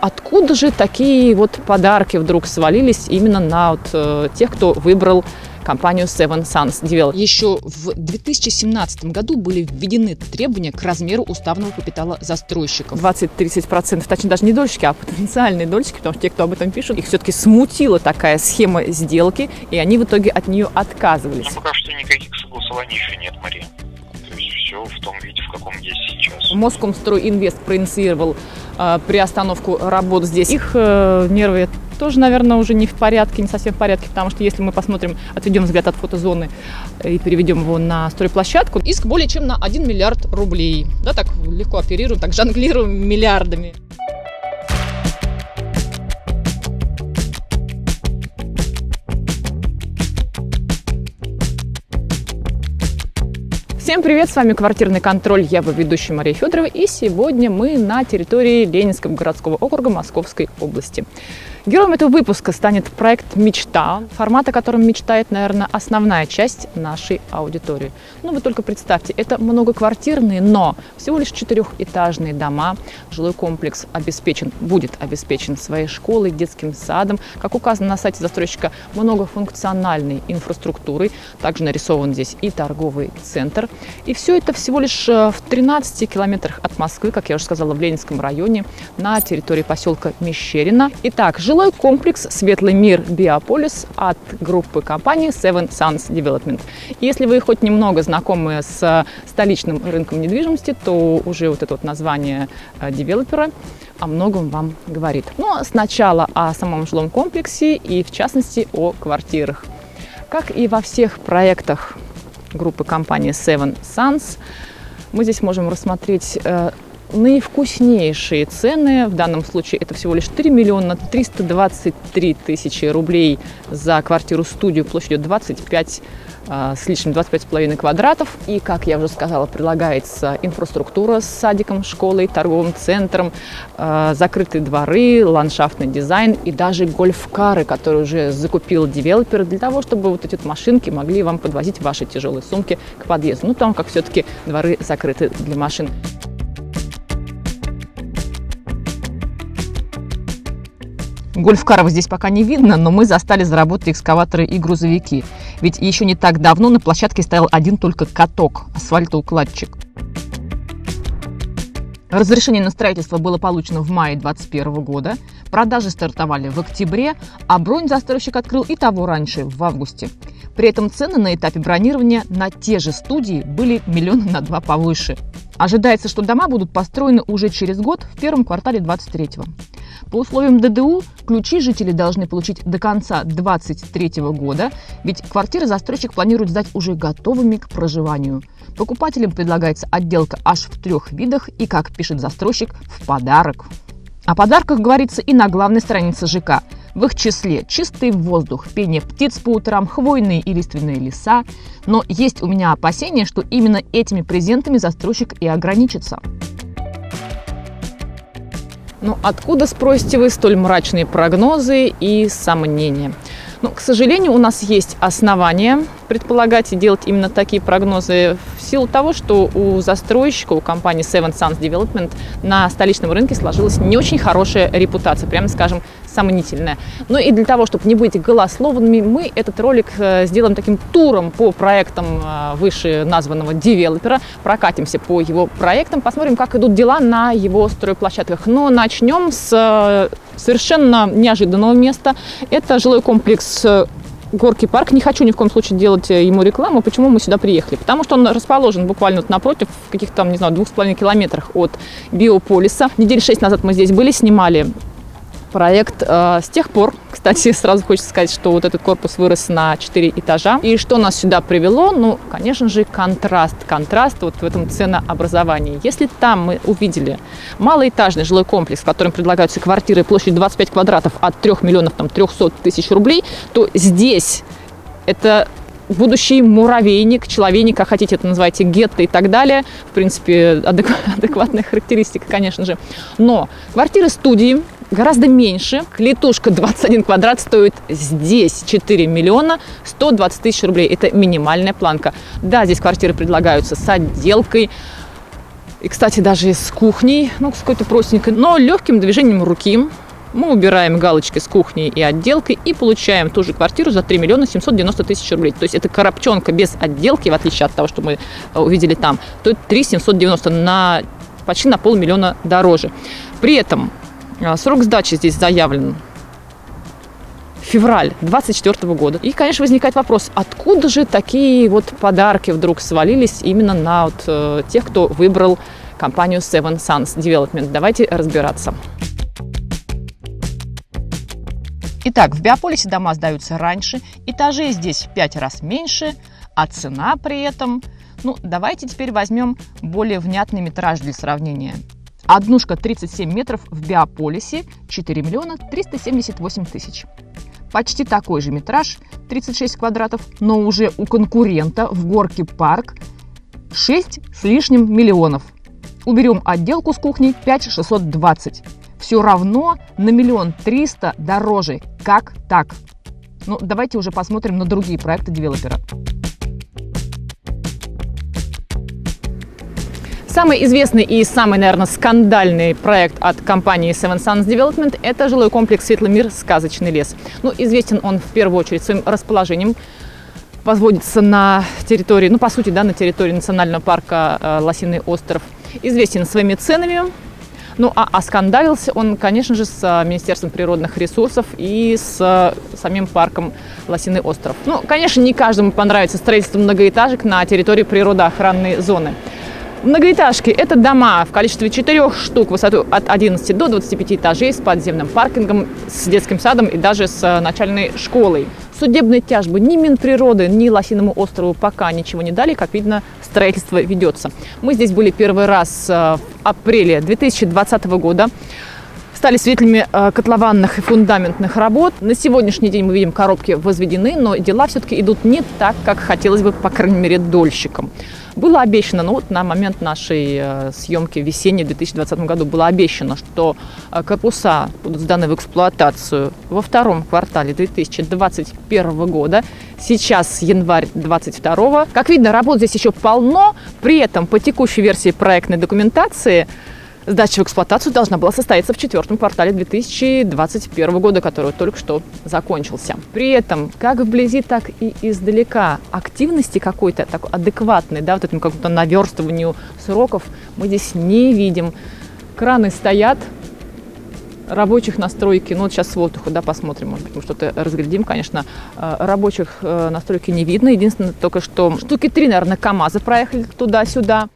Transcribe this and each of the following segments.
Откуда же такие вот подарки вдруг свалились именно на вот, э, тех, кто выбрал компанию Seven Suns Development. Еще в 2017 году были введены требования к размеру уставного капитала застройщиков. 20-30%, точнее даже не дольщики, а потенциальные дольщики, потому что те, кто об этом пишут, их все-таки смутила такая схема сделки, и они в итоге от нее отказывались. Ну, пока что никаких согласований еще нет, Мария. То есть все в том виде, в каком есть сейчас. Москомстрой Инвест проинициировал э, приостановку работ здесь. Их э, нервы тоже, наверное, уже не в порядке, не совсем в порядке, потому что если мы посмотрим, отведем взгляд от фотозоны и переведем его на стройплощадку, иск более чем на 1 миллиард рублей. Да, так легко оперируем, так жонглируем миллиардами. Всем привет, с вами «Квартирный контроль», я его ведущая Мария Федорова, и сегодня мы на территории Ленинского городского округа Московской области. Героем этого выпуска станет проект «Мечта», формат, о мечтает, наверное, основная часть нашей аудитории. Ну, вы только представьте, это многоквартирные, но всего лишь четырехэтажные дома. Жилой комплекс обеспечен, будет обеспечен своей школой, детским садом. Как указано на сайте застройщика, многофункциональной инфраструктурой. Также нарисован здесь и торговый центр. И все это всего лишь э, в 13 километрах от Москвы, как я уже сказала, в Ленинском районе, на территории поселка Мещерина. Итак, жилой комплекс «Светлый мир Биополис» от группы компании Seven Suns Development. Если вы хоть немного знакомы с столичным рынком недвижимости, то уже вот это вот название э, девелопера о многом вам говорит. Но сначала о самом жилом комплексе и, в частности, о квартирах. Как и во всех проектах группы компании Seven Suns, мы здесь можем рассмотреть э, наивкуснейшие цены. В данном случае это всего лишь 3 миллиона 323 тысячи рублей за квартиру-студию площадью 25 а, с лишним 25,5 квадратов. И, как я уже сказала, предлагается инфраструктура с садиком, школой, торговым центром, а, закрытые дворы, ландшафтный дизайн и даже гольф-кары, которые уже закупил девелопер для того, чтобы вот эти машинки могли вам подвозить ваши тяжелые сумки к подъезду. Ну, там как все-таки дворы закрыты для машин. Гольфкаров здесь пока не видно, но мы застали за работой экскаваторы и грузовики. Ведь еще не так давно на площадке стоял один только каток, асфальтоукладчик. Разрешение на строительство было получено в мае 2021 года, продажи стартовали в октябре, а бронь застройщик открыл и того раньше, в августе. При этом цены на этапе бронирования на те же студии были миллиона на два повыше. Ожидается, что дома будут построены уже через год, в первом квартале 2023 по условиям ДДУ ключи жители должны получить до конца 2023 года, ведь квартиры застройщик планирует сдать уже готовыми к проживанию. Покупателям предлагается отделка аж в трех видах и, как пишет застройщик, в подарок. О подарках говорится и на главной странице ЖК. В их числе чистый воздух, пение птиц по утрам, хвойные и лиственные леса. Но есть у меня опасение, что именно этими презентами застройщик и ограничится. Ну, откуда, спросите вы, столь мрачные прогнозы и сомнения? Ну, к сожалению, у нас есть основания предполагать и делать именно такие прогнозы в силу того, что у застройщика, у компании Seven Suns Development на столичном рынке сложилась не очень хорошая репутация, прямо скажем, сомнительная. Ну и для того, чтобы не быть голословными, мы этот ролик э, сделаем таким туром по проектам э, выше названного девелопера, прокатимся по его проектам, посмотрим, как идут дела на его стройплощадках. Но начнем с э, совершенно неожиданного места. Это жилой комплекс Горки парк. Не хочу ни в коем случае делать ему рекламу. Почему мы сюда приехали? Потому что он расположен буквально вот напротив, в каких-то не знаю, двух с половиной километрах от Биополиса. Недель шесть назад мы здесь были, снимали проект. Э, с тех пор, кстати, сразу хочется сказать, что вот этот корпус вырос на 4 этажа. И что нас сюда привело? Ну, конечно же, контраст. Контраст вот в этом ценообразовании. Если там мы увидели малоэтажный жилой комплекс, в котором предлагаются квартиры площадью 25 квадратов от 3 миллионов там, 300 тысяч рублей, то здесь это будущий муравейник, человейник, как хотите это называйте, гетто и так далее. В принципе, адекватная характеристика, конечно же. Но квартиры студии гораздо меньше. Клетушка 21 квадрат стоит здесь 4 миллиона 120 тысяч рублей. Это минимальная планка. Да, здесь квартиры предлагаются с отделкой, И, кстати, даже с кухней, ну, с какой-то простенькой, но легким движением руки мы убираем галочки с кухней и отделкой и получаем ту же квартиру за 3 миллиона 790 тысяч рублей. То есть это коробчонка без отделки, в отличие от того, что мы э, увидели там, то это 3 790 на почти на полмиллиона дороже. При этом срок сдачи здесь заявлен февраль 2024 года. И, конечно, возникает вопрос, откуда же такие вот подарки вдруг свалились именно на вот, э, тех, кто выбрал компанию Seven Suns Development. Давайте разбираться. Итак, в Биополисе дома сдаются раньше, этажей здесь в 5 раз меньше, а цена при этом... Ну, давайте теперь возьмем более внятный метраж для сравнения. Однушка 37 метров в Биополисе 4 миллиона 378 тысяч. Почти такой же метраж, 36 квадратов, но уже у конкурента в горке парк 6 с лишним миллионов. Уберем отделку с кухней 5 620. Все равно на миллион триста дороже. Как так? Ну, давайте уже посмотрим на другие проекты девелопера. Самый известный и самый, наверное, скандальный проект от компании Seven Suns Development – это жилой комплекс «Светлый мир. Сказочный лес». Ну, известен он в первую очередь своим расположением. Возводится на территории, ну, по сути, да, на территории национального парка э, Лосиный остров. Известен своими ценами, ну, а оскандалился он, конечно же, с э, Министерством природных ресурсов и с э, самим парком Лосиный остров. Ну, конечно, не каждому понравится строительство многоэтажек на территории природоохранной зоны. Многоэтажки – это дома в количестве четырех штук, высоту от 11 до 25 этажей с подземным паркингом, с детским садом и даже с э, начальной школой. Судебные тяжбы ни Минприроды, ни Лосиному острову пока ничего не дали. Как видно, строительство ведется. Мы здесь были первый раз э, в апреле 2020 года стали свидетелями э, котлованных и фундаментных работ. На сегодняшний день мы видим, коробки возведены, но дела все-таки идут не так, как хотелось бы, по крайней мере, дольщикам. Было обещано, ну вот на момент нашей э, съемки весенней в 2020 году было обещано, что э, корпуса будут сданы в эксплуатацию во втором квартале 2021 года. Сейчас январь 2022. Как видно, работ здесь еще полно. При этом по текущей версии проектной документации Сдача в эксплуатацию должна была состояться в четвертом квартале 2021 года, который только что закончился. При этом, как вблизи, так и издалека, активности какой-то такой адекватной, да, вот этому какому-то наверстыванию сроков мы здесь не видим. Краны стоят, рабочих настройки, ну вот сейчас с воздуха, да, посмотрим, может быть, мы что-то разглядим, конечно, э, рабочих э, настройки не видно, единственное только что штуки три, наверное, КАМАЗа проехали туда-сюда.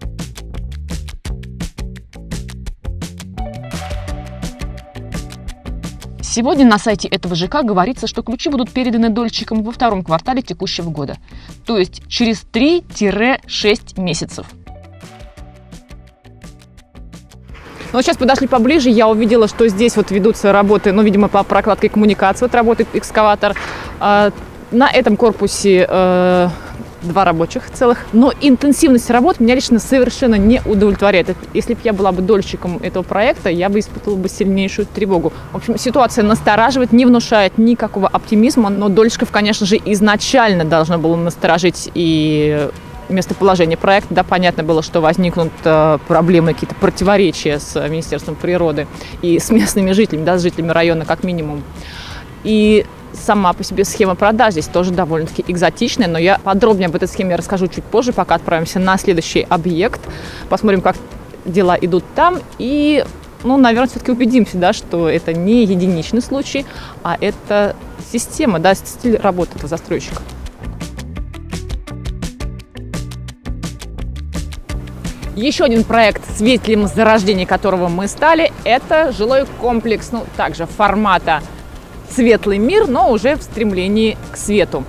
Сегодня на сайте этого ЖК говорится, что ключи будут переданы дольщикам во втором квартале текущего года, то есть через 3-6 месяцев. Но ну, сейчас подошли поближе, я увидела, что здесь вот ведутся работы, ну, видимо, по прокладке коммуникации, вот работает экскаватор. А, на этом корпусе э, два рабочих целых. Но интенсивность работ меня лично совершенно не удовлетворяет. Если бы я была бы дольщиком этого проекта, я бы испытывала бы сильнейшую тревогу. В общем, ситуация настораживает, не внушает никакого оптимизма, но дольщиков, конечно же, изначально должно было насторожить и местоположение проекта, да, понятно было, что возникнут э, проблемы, какие-то противоречия с Министерством природы и с местными жителями, да, с жителями района как минимум. И сама по себе схема продаж здесь тоже довольно-таки экзотичная, но я подробнее об этой схеме расскажу чуть позже, пока отправимся на следующий объект, посмотрим, как дела идут там и ну, наверное, все-таки убедимся, да, что это не единичный случай, а это система, да, стиль работы этого застройщика. Еще один проект, свидетелем зарождения которого мы стали, это жилой комплекс, ну, также формата светлый мир, но уже в стремлении к свету.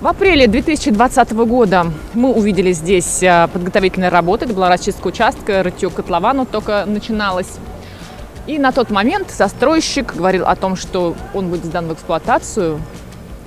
В апреле 2020 года мы увидели здесь э, подготовительные работы. Это была расчистка участка, рытье котловану только начиналось. И на тот момент застройщик говорил о том, что он будет сдан в эксплуатацию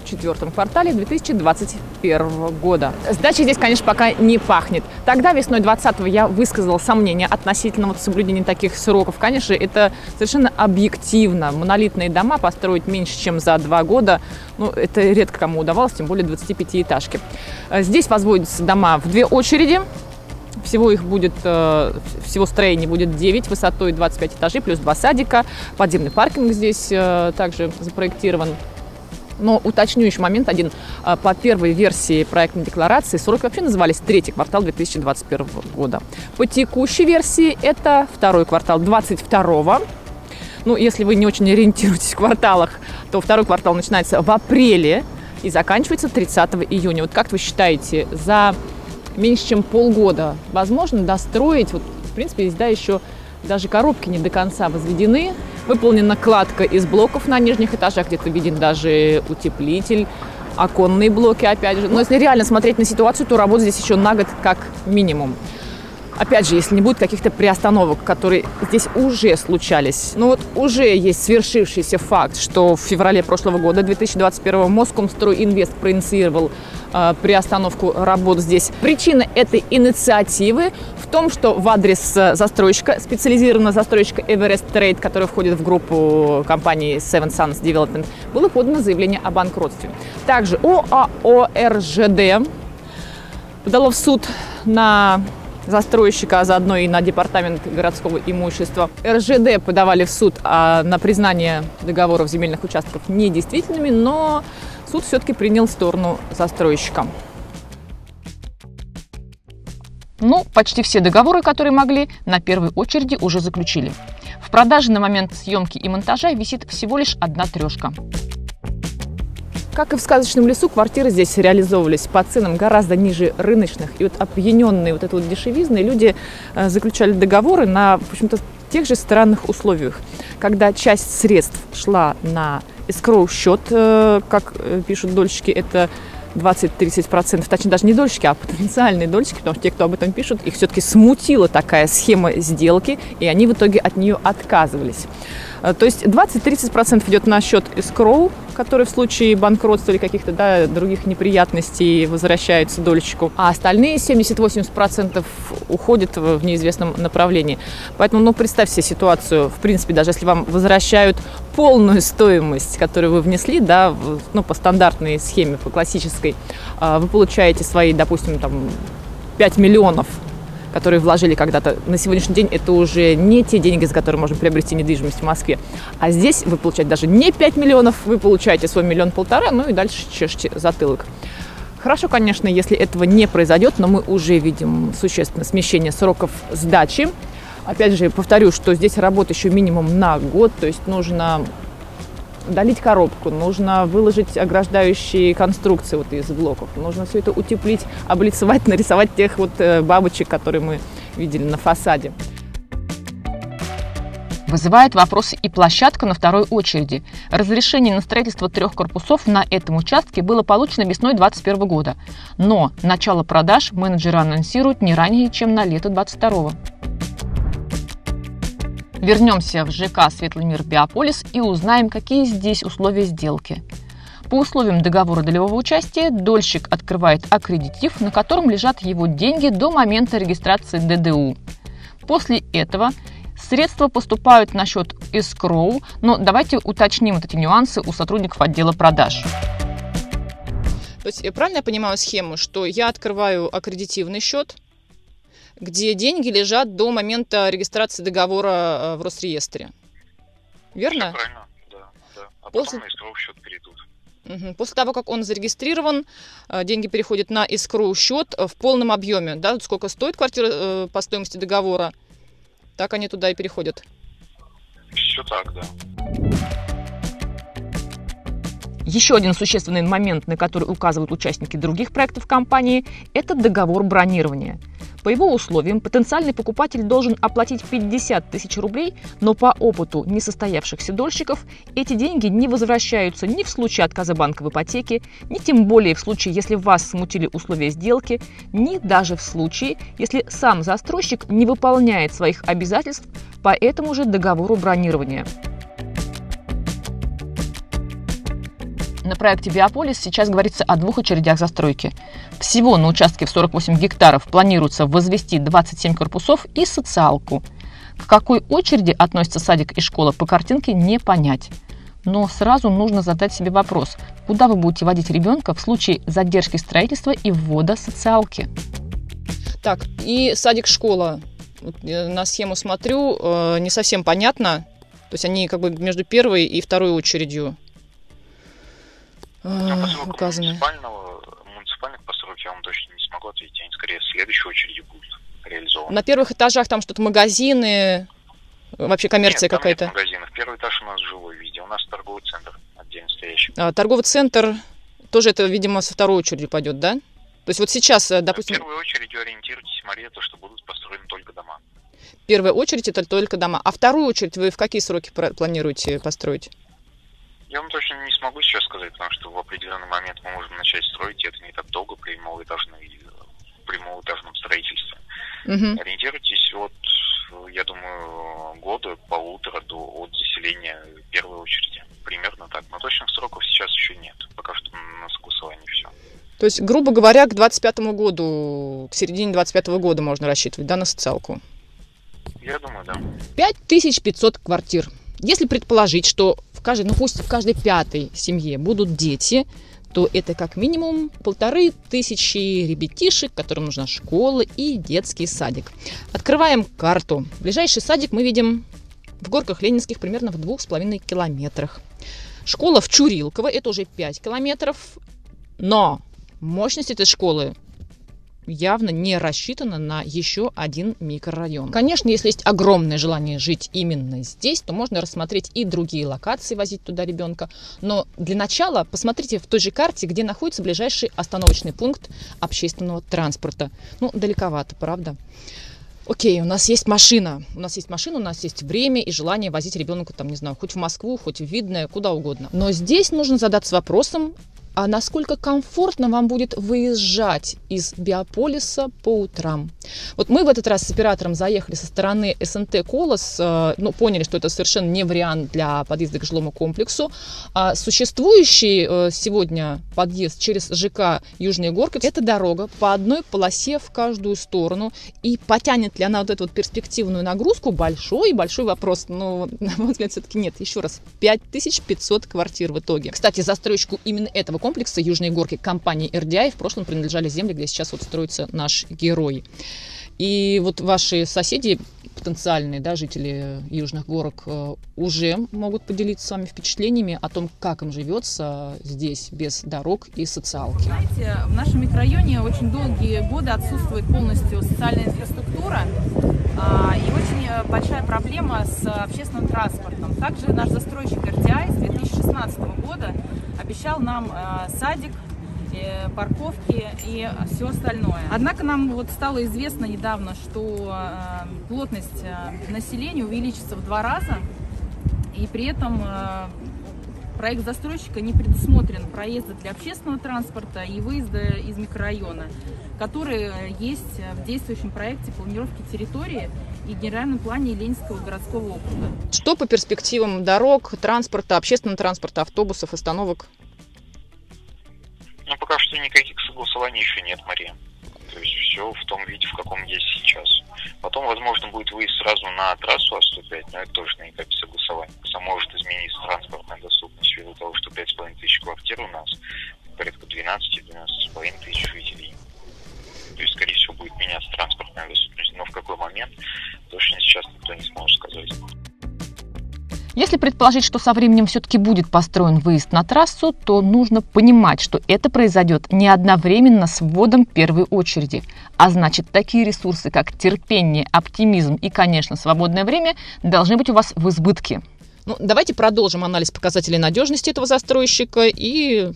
четвертом квартале 2021 года. Сдачи здесь, конечно, пока не пахнет. Тогда, весной 20 я высказала сомнения относительно вот соблюдения таких сроков. Конечно, это совершенно объективно. Монолитные дома построить меньше, чем за два года, ну, это редко кому удавалось, тем более 25-этажки. Здесь возводятся дома в две очереди, Всего их будет, э, всего строений будет 9, высотой 25 этажей, плюс два садика. Подземный паркинг здесь э, также запроектирован. Но уточню еще момент один. Э, по первой версии проектной декларации сроки вообще назывались третий квартал 2021 года. По текущей версии это второй квартал 2022 ну, если вы не очень ориентируетесь в кварталах, то второй квартал начинается в апреле и заканчивается 30 июня. Вот как вы считаете, за меньше чем полгода возможно достроить, вот, в принципе, здесь, да, еще даже коробки не до конца возведены, выполнена кладка из блоков на нижних этажах, где-то виден даже утеплитель, оконные блоки, опять же. Но если реально смотреть на ситуацию, то работа здесь еще на год как минимум. Опять же, если не будет каких-то приостановок, которые здесь уже случались. Ну вот уже есть свершившийся факт, что в феврале прошлого года, 2021, Москомстройинвест проинициировал э, приостановку работ здесь. Причина этой инициативы том, что в адрес э, застройщика, специализированная застройщика Everest Trade, которая входит в группу компании Seven Suns Development, было подано заявление о банкротстве. Также ОАО РЖД подало в суд на застройщика, а заодно и на департамент городского имущества. РЖД подавали в суд а, на признание договоров земельных участков недействительными, но суд все-таки принял сторону застройщика. Ну, почти все договоры, которые могли, на первой очереди уже заключили. В продаже на момент съемки и монтажа висит всего лишь одна трешка. Как и в сказочном лесу, квартиры здесь реализовывались по ценам гораздо ниже рыночных. И вот опьяненные вот этой вот дешевизной люди э, заключали договоры на, в общем-то, тех же странных условиях. Когда часть средств шла на escrow счет, э, как э, пишут дольщики, это 20-30%, точнее даже не дольщики, а потенциальные дольщики, потому что те, кто об этом пишут, их все-таки смутила такая схема сделки, и они в итоге от нее отказывались. Э, то есть 20-30% идет на счет escrow, который в случае банкротства или каких-то да, других неприятностей возвращается дольщику, а остальные 70-80% уходят в неизвестном направлении. Поэтому, ну, представь себе ситуацию, в принципе, даже если вам возвращают полную стоимость, которую вы внесли, да, ну, по стандартной схеме, по классической, а, вы получаете свои, допустим, там, 5 миллионов которые вложили когда-то, на сегодняшний день это уже не те деньги, за которые можно приобрести недвижимость в Москве. А здесь вы получаете даже не 5 миллионов, вы получаете свой миллион-полтора, ну и дальше чешете затылок. Хорошо, конечно, если этого не произойдет, но мы уже видим существенное смещение сроков сдачи. Опять же, повторю, что здесь работа еще минимум на год, то есть нужно долить коробку, нужно выложить ограждающие конструкции вот из блоков, нужно все это утеплить, облицевать, нарисовать тех вот э, бабочек, которые мы видели на фасаде. Вызывает вопросы и площадка на второй очереди. Разрешение на строительство трех корпусов на этом участке было получено весной 2021 года. Но начало продаж менеджеры анонсируют не ранее, чем на лето 2022. Вернемся в ЖК «Светлый мир Биополис» и узнаем, какие здесь условия сделки. По условиям договора долевого участия дольщик открывает аккредитив, на котором лежат его деньги до момента регистрации ДДУ. После этого средства поступают на счет escrow, но давайте уточним вот эти нюансы у сотрудников отдела продаж. То есть, правильно я понимаю схему, что я открываю аккредитивный счет – где деньги лежат до момента регистрации договора э, в Росреестре. Верно? Все правильно, да. да. А После... потом на escrow счет перейдут. Угу. После того, как он зарегистрирован, э, деньги переходят на escrow счет в полном объеме. Да? Сколько стоит квартира э, по стоимости договора, так они туда и переходят. Все так, да. Еще один существенный момент, на который указывают участники других проектов компании, это договор бронирования. По его условиям потенциальный покупатель должен оплатить 50 тысяч рублей, но по опыту несостоявшихся дольщиков эти деньги не возвращаются ни в случае отказа банка в ипотеке, ни тем более в случае, если вас смутили условия сделки, ни даже в случае, если сам застройщик не выполняет своих обязательств по этому же договору бронирования. На проекте «Биополис» сейчас говорится о двух очередях застройки. Всего на участке в 48 гектаров планируется возвести 27 корпусов и социалку. К какой очереди относится садик и школа по картинке не понять. Но сразу нужно задать себе вопрос, куда вы будете водить ребенка в случае задержки строительства и ввода социалки. Так, и садик-школа. Я на схему смотрю, э, не совсем понятно. То есть они как бы между первой и второй очередью э, Ну, поскольку указаны. муниципального, муниципальных построек я вам точно не смогу ответить. Они скорее в следующей очереди будут реализованы. На первых этажах там что-то магазины, вообще коммерция Нет, какая-то. Нет магазинов. Первый этаж у нас в живой виде. У нас торговый центр отдельно стоящий. А, торговый центр тоже это, видимо, со второй очереди пойдет, да? То есть вот сейчас, э, В допустим, первую очередь ориентируйтесь, Мария, то, что будут построены только дома. первая очередь это только дома, а вторую очередь вы в какие сроки планируете построить? Я вам точно не смогу сейчас сказать, потому что в определенный момент мы можем начать строить, и это не так долго при малоэтажной, э, при малоэтажном строительстве. Мгм. Ориентируйтесь от, я думаю, года полутора до от заселения первой очереди. Примерно так. Но точных сроков сейчас еще нет. Пока что на согласовании все. То есть, грубо говоря, к 25 году, к середине 25 года можно рассчитывать, да, на социалку? Я думаю, да. 5500 квартир. Если предположить, что каждой, ну пусть в каждой пятой семье будут дети, то это как минимум полторы тысячи ребятишек, которым нужна школа и детский садик. Открываем карту. Ближайший садик мы видим в горках Ленинских примерно в двух с половиной километрах. Школа в Чурилково, это уже 5 километров, но мощность этой школы явно не рассчитана на еще один микрорайон. Конечно, если есть огромное желание жить именно здесь, то можно рассмотреть и другие локации, возить туда ребенка. Но для начала посмотрите в той же карте, где находится ближайший остановочный пункт общественного транспорта. Ну, далековато, правда? Окей, у нас есть машина. У нас есть машина, у нас есть время и желание возить ребенка, там, не знаю, хоть в Москву, хоть в Видное, куда угодно. Но здесь нужно задаться вопросом, а насколько комфортно вам будет выезжать из Биополиса по утрам. Вот мы в этот раз с оператором заехали со стороны СНТ Колос, э, ну, поняли, что это совершенно не вариант для подъезда к жилому комплексу. А существующий э, сегодня подъезд через ЖК Южная Горка – это дорога по одной полосе в каждую сторону. И потянет ли она вот эту вот перспективную нагрузку – большой-большой вопрос. Но, на мой взгляд, все-таки нет. Еще раз, 5500 квартир в итоге. Кстати, застройщику именно этого комплекса Южные Горки компании RDI в прошлом принадлежали земли, где сейчас вот строится наш герой. И вот ваши соседи, потенциальные да, жители Южных Горок, э, уже могут поделиться с вами впечатлениями о том, как им живется здесь без дорог и социалки. Знаете, в нашем микрорайоне очень долгие годы отсутствует полностью социальная инфраструктура а, и очень э, большая проблема с общественным транспортом. Также наш застройщик RTI с 2016 года обещал нам э, садик, э, парковки и все остальное. Однако нам вот стало известно недавно, что э, плотность населения увеличится в два раза, и при этом проект застройщика не предусмотрен проезда для общественного транспорта и выезда из микрорайона, которые есть в действующем проекте планировки территории и генеральном плане Ленинского городского округа. Что по перспективам дорог, транспорта, общественного транспорта, автобусов, остановок? Ну, пока что никаких согласований еще нет, Мария. То есть все в том виде, в каком есть сейчас. Потом, возможно, будет выезд сразу на трассу А105, но это тоже на этапе согласования. Сам может измениться транспортная доступность ввиду того, что 5,5 тысяч квартир у нас, порядка 12-12,5 тысяч жителей. То есть, скорее всего, будет меняться транспортная доступность. Но в какой момент, точно сейчас никто не сможет сказать. Если предположить, что со временем все-таки будет построен выезд на трассу, то нужно понимать, что это произойдет не одновременно с вводом первой очереди. А значит, такие ресурсы, как терпение, оптимизм и, конечно, свободное время, должны быть у вас в избытке. Ну, давайте продолжим анализ показателей надежности этого застройщика и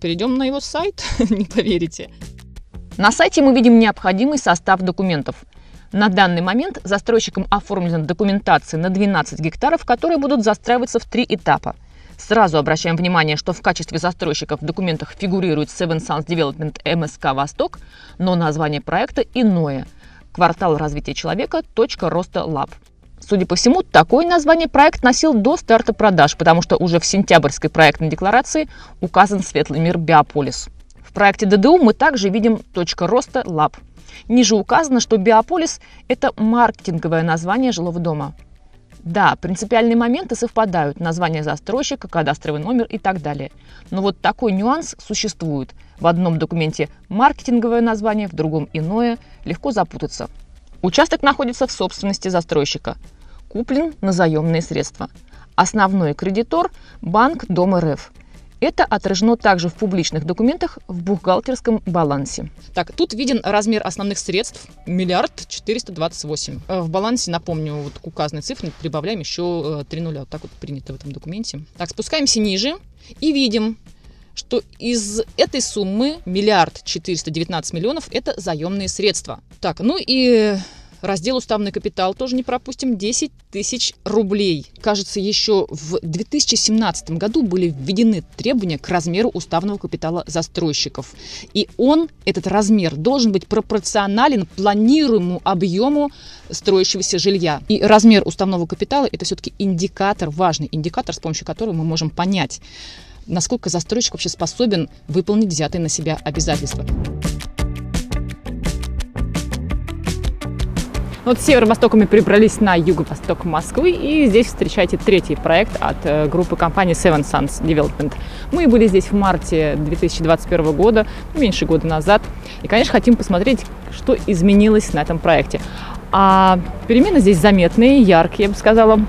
перейдем на его сайт, не поверите. На сайте мы видим необходимый состав документов. На данный момент застройщиком оформлена документация на 12 гектаров, которые будут застраиваться в три этапа. Сразу обращаем внимание, что в качестве застройщиков в документах фигурирует Seven Suns Development МСК «Восток», но название проекта иное – «Квартал развития человека. Точка роста лаб». Судя по всему, такое название проект носил до старта продаж, потому что уже в сентябрьской проектной декларации указан светлый мир Биополис. В проекте ДДУ мы также видим «Точка роста Lab». Ниже указано, что Биополис – это маркетинговое название жилого дома. Да, принципиальные моменты совпадают, название застройщика, кадастровый номер и так далее. Но вот такой нюанс существует. В одном документе маркетинговое название, в другом иное, легко запутаться. Участок находится в собственности застройщика. Куплен на заемные средства. Основной кредитор – Банк Дом РФ – это отражено также в публичных документах в бухгалтерском балансе. Так, тут виден размер основных средств – миллиард четыреста двадцать восемь. Э, в балансе, напомню, вот к указанной цифре прибавляем еще э, три нуля. Вот так вот принято в этом документе. Так, спускаемся ниже и видим, что из этой суммы миллиард четыреста девятнадцать миллионов – это заемные средства. Так, ну и Раздел «Уставный капитал» тоже не пропустим. 10 тысяч рублей. Кажется, еще в 2017 году были введены требования к размеру уставного капитала застройщиков. И он, этот размер, должен быть пропорционален планируемому объему строящегося жилья. И размер уставного капитала – это все-таки индикатор, важный индикатор, с помощью которого мы можем понять, насколько застройщик вообще способен выполнить взятые на себя обязательства. Вот с северо-востока мы перебрались на юго-восток Москвы, и здесь встречайте третий проект от э, группы компании Seven Suns Development. Мы были здесь в марте 2021 года, ну, меньше года назад, и, конечно, хотим посмотреть, что изменилось на этом проекте. А перемены здесь заметные, яркие, я бы сказала.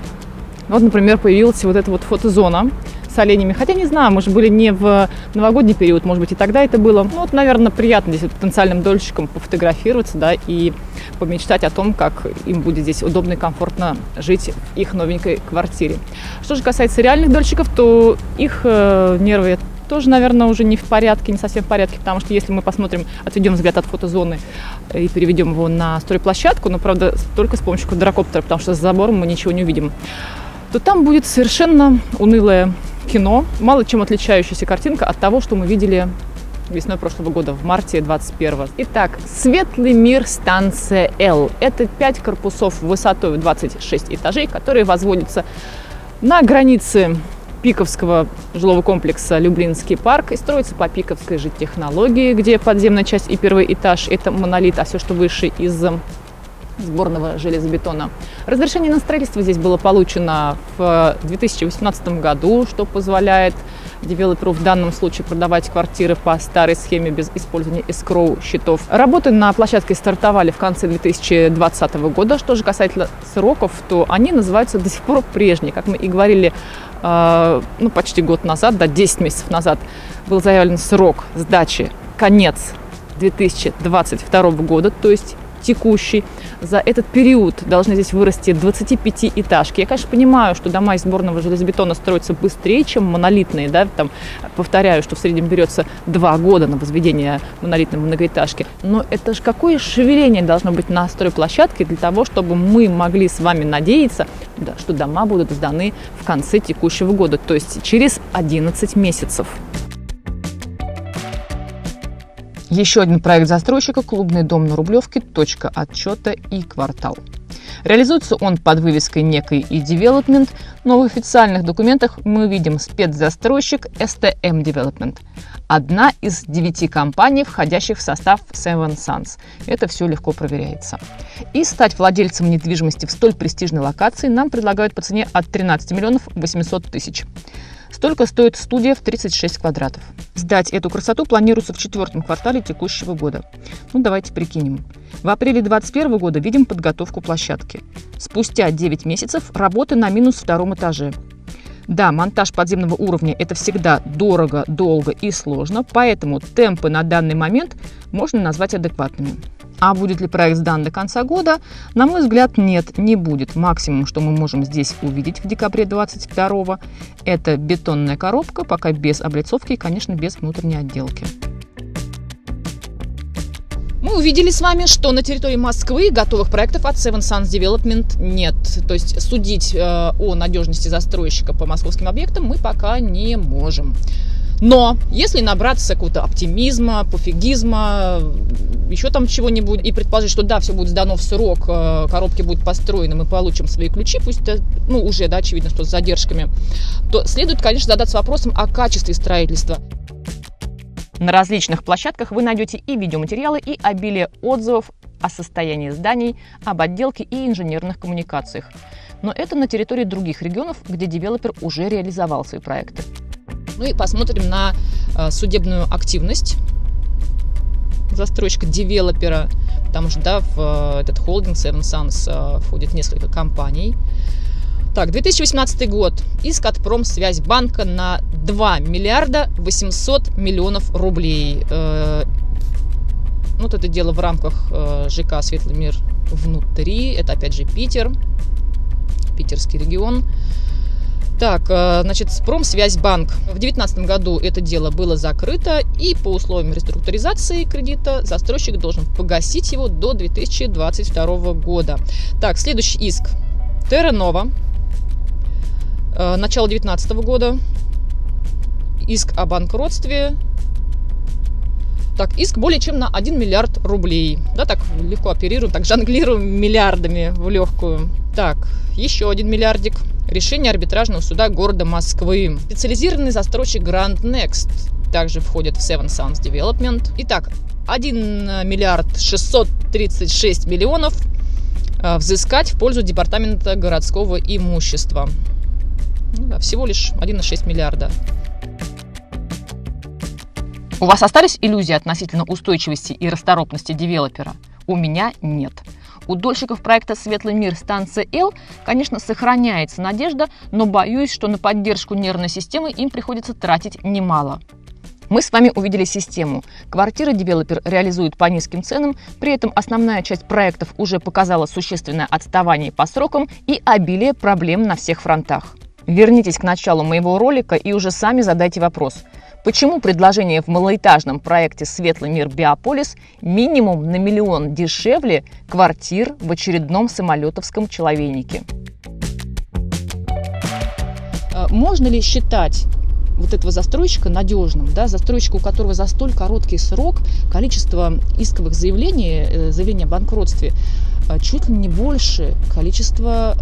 Вот, например, появилась вот эта вот фотозона, с оленями. Хотя не знаю, может были не в новогодний период, может быть и тогда это было. Ну вот, наверное, приятно здесь потенциальным дольщикам пофотографироваться, да, и помечтать о том, как им будет здесь удобно и комфортно жить в их новенькой квартире. Что же касается реальных дольщиков, то их э, нервы тоже, наверное, уже не в порядке, не совсем в порядке, потому что если мы посмотрим, отведем взгляд от фотозоны и переведем его на стройплощадку, но, правда, только с помощью квадрокоптера, потому что за забором мы ничего не увидим, то там будет совершенно унылое кино, мало чем отличающаяся картинка от того, что мы видели весной прошлого года, в марте 21 Итак, Светлый мир, станция Л. Это пять корпусов высотой в 26 этажей, которые возводятся на границе Пиковского жилого комплекса Люблинский парк и строится по пиковской же технологии, где подземная часть и первый этаж – это монолит, а все, что выше из сборного железобетона. Разрешение на строительство здесь было получено в 2018 году, что позволяет девелоперу в данном случае продавать квартиры по старой схеме без использования эскроу счетов. Работы на площадке стартовали в конце 2020 года. Что же касается сроков, то они называются до сих пор прежние. Как мы и говорили э, ну, почти год назад, да, 10 месяцев назад, был заявлен срок сдачи конец 2022 года, то есть текущий, за этот период должны здесь вырасти 25-этажки. Я, конечно, понимаю, что дома из сборного железобетона строятся быстрее, чем монолитные. Да? Там, повторяю, что в среднем берется два года на возведение монолитной многоэтажки. Но это же какое шевеление должно быть на стройплощадке для того, чтобы мы могли с вами надеяться, что дома будут сданы в конце текущего года, то есть через 11 месяцев. Еще один проект застройщика – клубный дом на Рублевке, точка отчета и квартал. Реализуется он под вывеской некой и Development, но в официальных документах мы видим спецзастройщик STM Development. Одна из девяти компаний, входящих в состав Seven Suns. Это все легко проверяется. И стать владельцем недвижимости в столь престижной локации нам предлагают по цене от 13 миллионов 800 тысяч. Столько стоит студия в 36 квадратов. Сдать эту красоту планируется в четвертом квартале текущего года. Ну, давайте прикинем. В апреле 2021 года видим подготовку площадки. Спустя 9 месяцев работы на минус втором этаже. Да, монтаж подземного уровня – это всегда дорого, долго и сложно, поэтому темпы на данный момент можно назвать адекватными. А будет ли проект сдан до конца года? На мой взгляд, нет, не будет. Максимум, что мы можем здесь увидеть в декабре 22 это бетонная коробка, пока без облицовки и, конечно, без внутренней отделки. Мы увидели с вами, что на территории Москвы готовых проектов от Seven Suns Development нет. То есть судить э, о надежности застройщика по московским объектам мы пока не можем. Но если набраться какого-то оптимизма, пофигизма, еще там чего-нибудь, и предположить, что да, все будет сдано в срок, э, коробки будут построены, мы получим свои ключи, пусть это, ну, уже, да, очевидно, что с задержками, то следует, конечно, задаться вопросом о качестве строительства. На различных площадках вы найдете и видеоматериалы, и обилие отзывов о состоянии зданий, об отделке и инженерных коммуникациях. Но это на территории других регионов, где девелопер уже реализовал свои проекты. Ну и посмотрим на э, судебную активность застройщика девелопера, потому что да, в э, этот холдинг Seven Suns э, входит несколько компаний. Так, 2018 год. Иск от Промсвязьбанка на 2 миллиарда 800 миллионов рублей. Вот это дело в рамках ЖК «Светлый мир» внутри. Это, опять же, Питер, питерский регион. Так, э, значит, Промсвязьбанк. В 2019 году это дело было закрыто, и по условиям реструктуризации кредита застройщик должен погасить его до 2022 года. Так, следующий иск. Терранова. Э, начало 2019 года. Иск о банкротстве. Так, иск более чем на 1 миллиард рублей. Да, так легко оперируем, так жонглируем миллиардами в легкую. Так, еще один миллиардик. Решение арбитражного суда города Москвы. Специализированный застройщик Grand Next также входит в Seven Suns Development. Итак, 1 миллиард 636 миллионов э, взыскать в пользу Департамента городского имущества. Ну, всего лишь 1,6 миллиарда. У вас остались иллюзии относительно устойчивости и расторопности девелопера? У меня нет. У дольщиков проекта «Светлый мир» станция «Л», конечно, сохраняется надежда, но боюсь, что на поддержку нервной системы им приходится тратить немало. Мы с вами увидели систему. Квартиры девелопер реализует по низким ценам, при этом основная часть проектов уже показала существенное отставание по срокам и обилие проблем на всех фронтах. Вернитесь к началу моего ролика и уже сами задайте вопрос – Почему предложение в малоэтажном проекте «Светлый мир Биополис» минимум на миллион дешевле квартир в очередном самолетовском человейнике? А, можно ли считать вот этого застройщика надежным, да, застройщика, у которого за столь короткий срок количество исковых заявлений, э, заявлений о банкротстве а, чуть ли не больше количества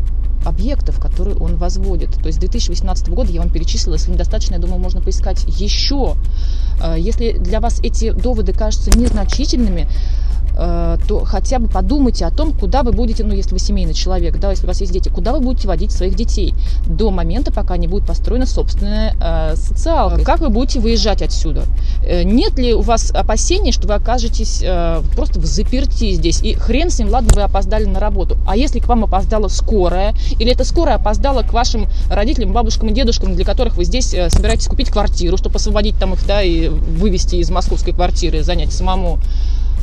объектов, которые он возводит. То есть 2018 года я вам перечислила, если недостаточно, я думаю, можно поискать еще. Э, если для вас эти доводы кажутся незначительными, то хотя бы подумайте о том, куда вы будете, ну, если вы семейный человек, да, если у вас есть дети, куда вы будете водить своих детей до момента, пока не будет построена собственная э, социалка. Как вы будете выезжать отсюда? Э, нет ли у вас опасений, что вы окажетесь э, просто в заперти здесь? И хрен с ним, ладно, вы опоздали на работу. А если к вам опоздала скорая, или эта скорая опоздала к вашим родителям, бабушкам и дедушкам, для которых вы здесь э, собираетесь купить квартиру, чтобы освободить там их, да, и вывести из московской квартиры, занять самому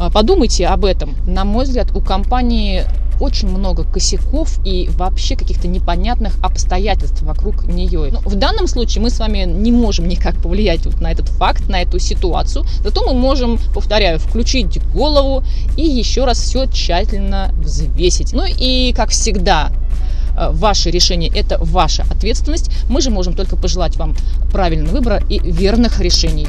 подумайте об этом. На мой взгляд, у компании очень много косяков и вообще каких-то непонятных обстоятельств вокруг нее. Но в данном случае мы с вами не можем никак повлиять вот на этот факт, на эту ситуацию. Зато мы можем, повторяю, включить голову и еще раз все тщательно взвесить. Ну и, как всегда, э, ваше решение – это ваша ответственность. Мы же можем только пожелать вам правильного выбора и верных решений.